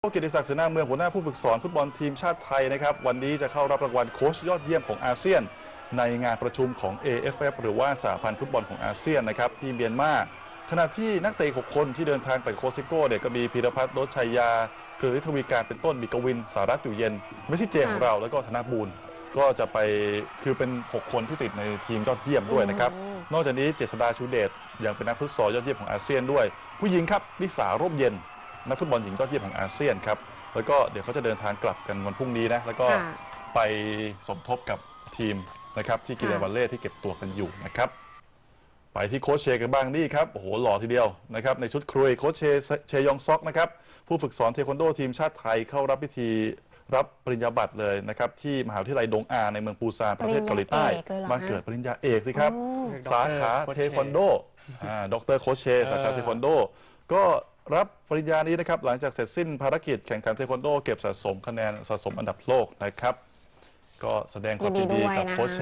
เกียรติศักดิ์เสนาเมืองหัวหน้าผู้ฝึกสอนฟุตบอลทีมชาติไทยนะครับวันนี้จะเข้ารับรางวัลโค้ชยอดเยี่ยมของอาเซียน ในงานประชุมของ AFF หรือว่าสหพันธ์ฟุตบอลของอาเซียนนะครับที่เมียนมาขณะที่นักเตะ 6 คนที่เดินทางไปโคซิโก้เนี่ยก็มีพีรพัฒน์โดชัยยาคือฤทธวีการเป็นต้นมีกวิน สารัตอยู่เย็นไม่ใช่เจของเราแล้วก็ธนบูรณ์ก็จะไปคือเป็น 6 คนที่ติดในทีมยอดเยี่ยมด้วยนะครับนอกจากนี้เจษดาชูเดชยังเป็นนักฟุตซอลยอดเยี่ยมของอาเซียนด้วย ผู้หญิงครับนิสาร่มเย็น นักฟุตบอลหญิงยอดเยี่ยมของอาเซียนครับ แล้วก็เดี๋ยวเขาจะเดินทางกลับกันวันพรุ่งนี้นะ แล้วก็ค่ะไปสมทบกับทีมนะครับที่กิเลนค่ะ วัลเลย์ที่เก็บตัวกันอยู่นะครับ ไปที่โค้ชเชกันบ้างนี่ครับ โอ้โห หล่อทีเดียวนะครับ ในชุดครุยโค้ชเชเชยองซอกนะครับ ผู้ฝึกสอนเทควันโดทีมชาติไทยเข้ารับพิธีรับปริญญาบัตรเลยนะครับ ที่มหาวิทยาลัยดงอาในเมืองปูซานประเทศเกาหลีใต้ปริญญาเอกเลยเหรอมาฮะเกิดปริญญาเอกสิครับ โอ้ สาขาดรเทควันโด อ่าดรโคชเชสาขาเออเทควันโด ก็ รับปริญญานี้นะครับหลังจากเสร็จสิ้นภารกิจแข่งขันเทควันโด เก็บสะสมคะแนนสะสมอันดับโลกนะครับ ก็แสดงความยินดีกับยินดีด้วยนะคะ โค้ชเช